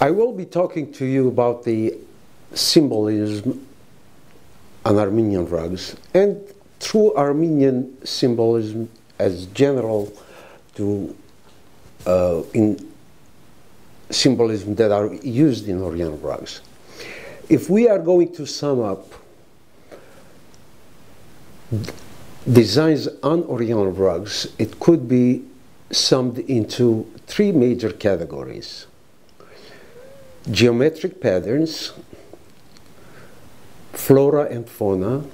I will be talking to you about the symbolism on Armenian rugs and through Armenian symbolism as general to uh, in symbolism that are used in Oriental rugs. If we are going to sum up designs on Oriental rugs, it could be summed into three major categories. Geometric patterns, flora and fauna,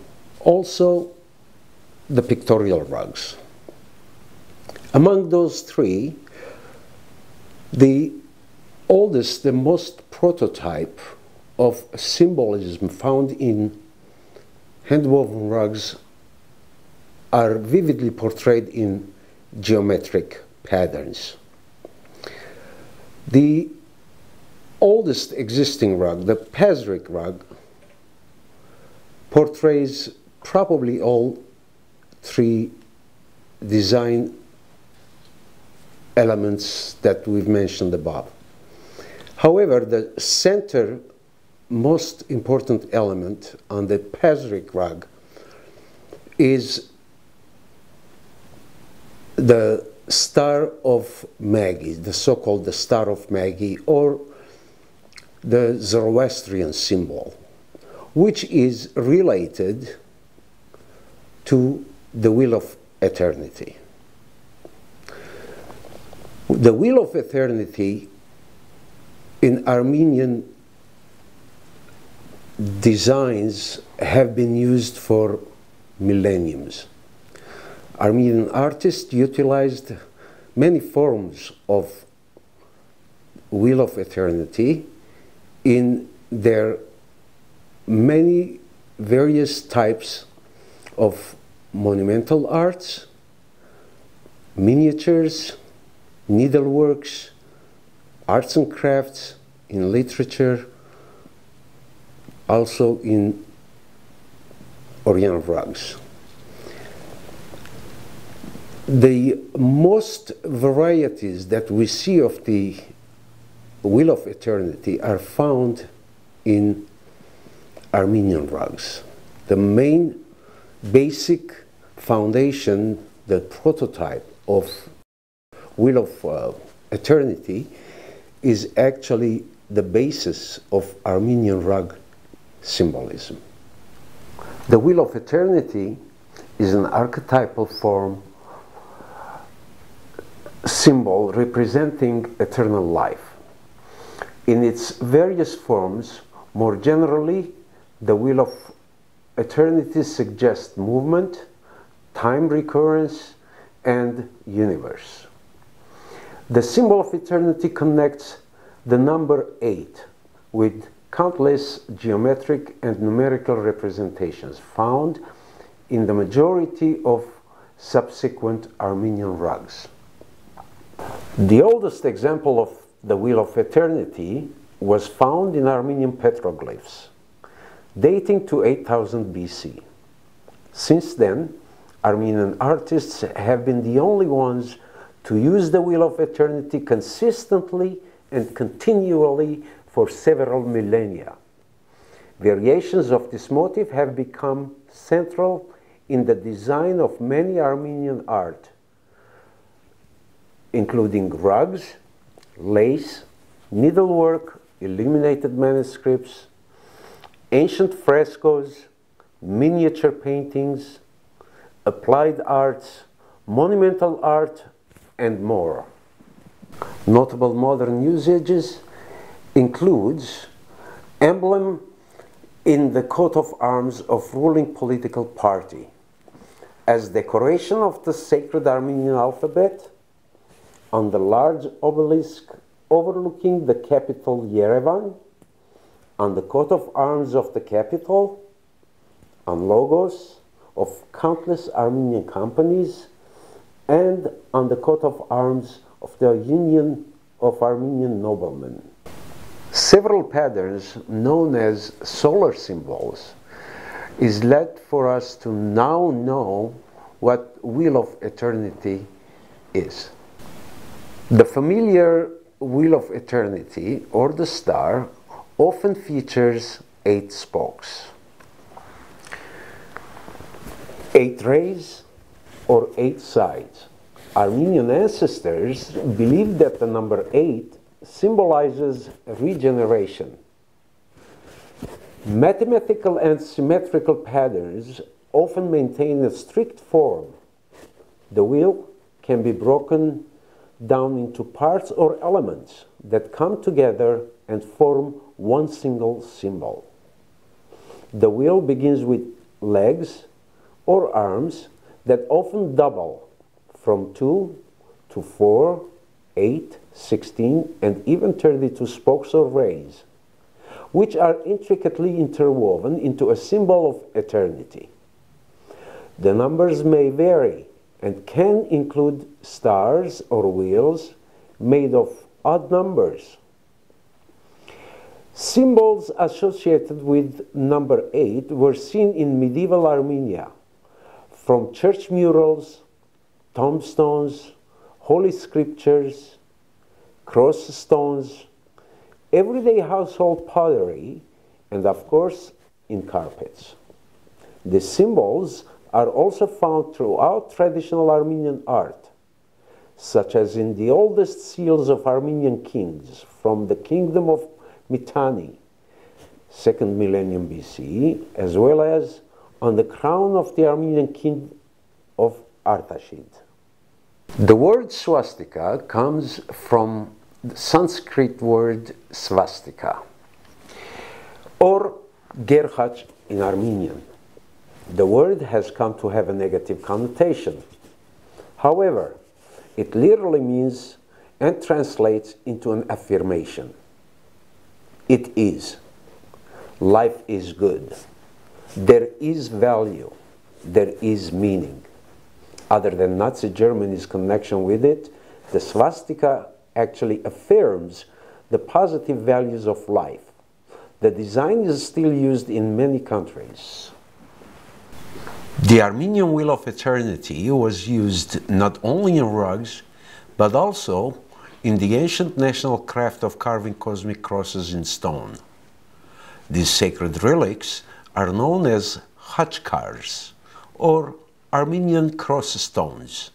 also the pictorial rugs. Among those three, the oldest, the most prototype of symbolism found in handwoven rugs are vividly portrayed in geometric patterns. The oldest existing rug, the Pazyryk rug, portrays probably all three design elements that we've mentioned above. However, the center most important element on the Pazyryk rug is the Star of Maggie, the so-called the Star of Maggie, or the Zoroastrian symbol, which is related to the wheel of eternity. The wheel of eternity in Armenian designs have been used for millenniums. Armenian artists utilized many forms of Wheel of Eternity in their many various types of monumental arts, miniatures, needleworks, arts and crafts, in literature, also in Oriental rugs. The most varieties that we see of the Wheel of Eternity are found in Armenian rugs. The main basic foundation, the prototype of Wheel of uh, Eternity is actually the basis of Armenian rug symbolism. The Wheel of Eternity is an archetypal form symbol representing eternal life. In its various forms, more generally, the Wheel of Eternity suggests movement, time recurrence, and universe. The symbol of eternity connects the number 8 with countless geometric and numerical representations found in the majority of subsequent Armenian rugs. The oldest example of the Wheel of Eternity was found in Armenian petroglyphs, dating to 8000 BC. Since then, Armenian artists have been the only ones to use the Wheel of Eternity consistently and continually for several millennia. Variations of this motif have become central in the design of many Armenian art, including rugs, lace, needlework, illuminated manuscripts, ancient frescoes, miniature paintings, applied arts, monumental art, and more. Notable modern usages includes emblem in the coat of arms of ruling political party as decoration of the sacred Armenian alphabet on the large obelisk overlooking the capital Yerevan, on the coat of arms of the capital, on logos of countless Armenian companies, and on the coat of arms of the Union of Armenian Noblemen. Several patterns known as solar symbols is led for us to now know what Wheel of Eternity is. The familiar wheel of eternity or the star often features eight spokes. Eight rays or eight sides. Armenian ancestors believed that the number eight symbolizes regeneration. Mathematical and symmetrical patterns often maintain a strict form. The wheel can be broken down into parts or elements that come together and form one single symbol. The wheel begins with legs or arms that often double from 2 to 4, 8, 16, and even 32 spokes or rays, which are intricately interwoven into a symbol of eternity. The numbers may vary and can include stars or wheels made of odd numbers. Symbols associated with number 8 were seen in medieval Armenia, from church murals, tombstones, holy scriptures, cross stones, everyday household pottery, and of course, in carpets. The symbols are also found throughout traditional Armenian art, such as in the oldest seals of Armenian kings from the kingdom of Mitanni, second millennium BC, as well as on the crown of the Armenian king of Artashid. The word swastika comes from the Sanskrit word svastika or gerhach in Armenian the word has come to have a negative connotation. However, it literally means and translates into an affirmation. It is. Life is good. There is value. There is meaning. Other than Nazi Germany's connection with it, the swastika actually affirms the positive values of life. The design is still used in many countries. The Armenian Wheel of Eternity was used not only in rugs, but also in the ancient national craft of carving cosmic crosses in stone. These sacred relics are known as khachkars, or Armenian cross stones,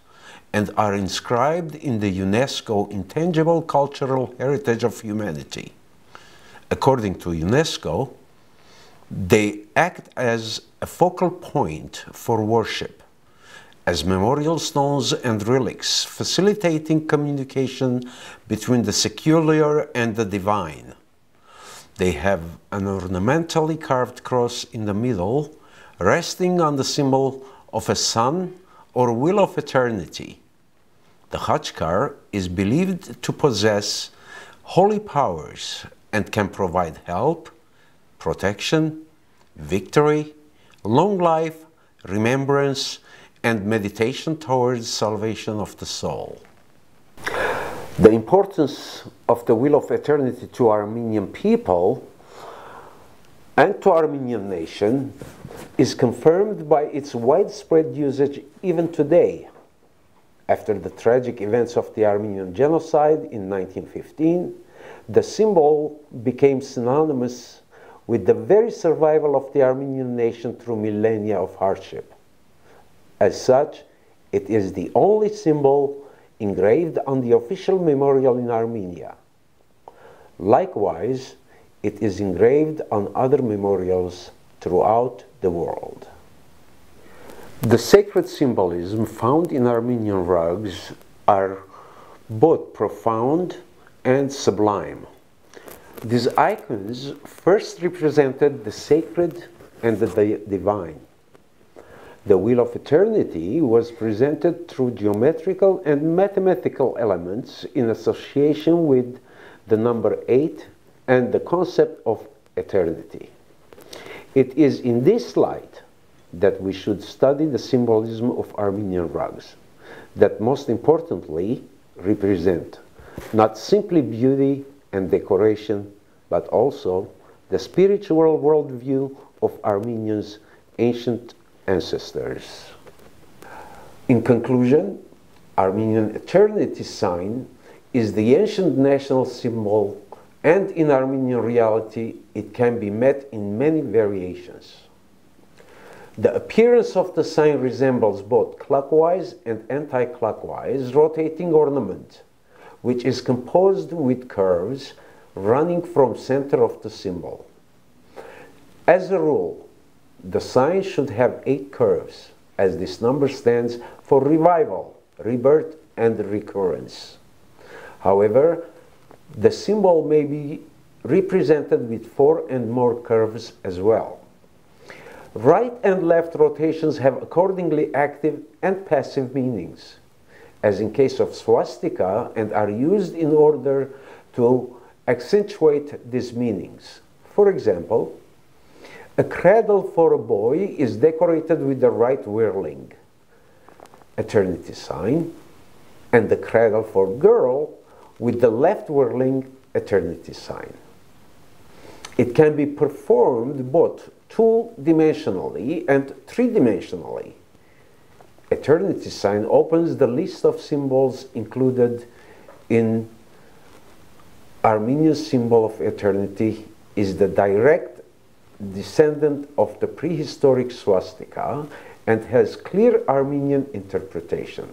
and are inscribed in the UNESCO Intangible Cultural Heritage of Humanity. According to UNESCO, they act as a focal point for worship, as memorial stones and relics, facilitating communication between the secular and the divine. They have an ornamentally carved cross in the middle, resting on the symbol of a sun or wheel of eternity. The Khachkar is believed to possess holy powers and can provide help, protection, victory, long life, remembrance, and meditation towards salvation of the soul. The importance of the wheel of eternity to Armenian people and to Armenian nation is confirmed by its widespread usage even today. After the tragic events of the Armenian genocide in 1915, the symbol became synonymous with the very survival of the Armenian nation through millennia of hardship. As such, it is the only symbol engraved on the official memorial in Armenia. Likewise, it is engraved on other memorials throughout the world. The sacred symbolism found in Armenian rugs are both profound and sublime. These icons first represented the sacred and the divine. The wheel of eternity was presented through geometrical and mathematical elements in association with the number 8 and the concept of eternity. It is in this light that we should study the symbolism of Armenian rugs, that most importantly represent not simply beauty and decoration, but also the spiritual worldview of Armenians' ancient ancestors. In conclusion, Armenian eternity sign is the ancient national symbol and in Armenian reality it can be met in many variations. The appearance of the sign resembles both clockwise and anti-clockwise rotating ornament, which is composed with curves running from center of the symbol. As a rule, the sign should have eight curves, as this number stands for revival, rebirth, and recurrence. However, the symbol may be represented with four and more curves as well. Right and left rotations have accordingly active and passive meanings, as in case of swastika, and are used in order to accentuate these meanings. For example, a cradle for a boy is decorated with the right whirling, eternity sign, and the cradle for girl with the left whirling eternity sign. It can be performed both two-dimensionally and three-dimensionally. Eternity sign opens the list of symbols included in Armenian symbol of eternity is the direct descendant of the prehistoric swastika and has clear Armenian interpretation.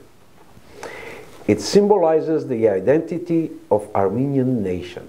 It symbolizes the identity of Armenian nation.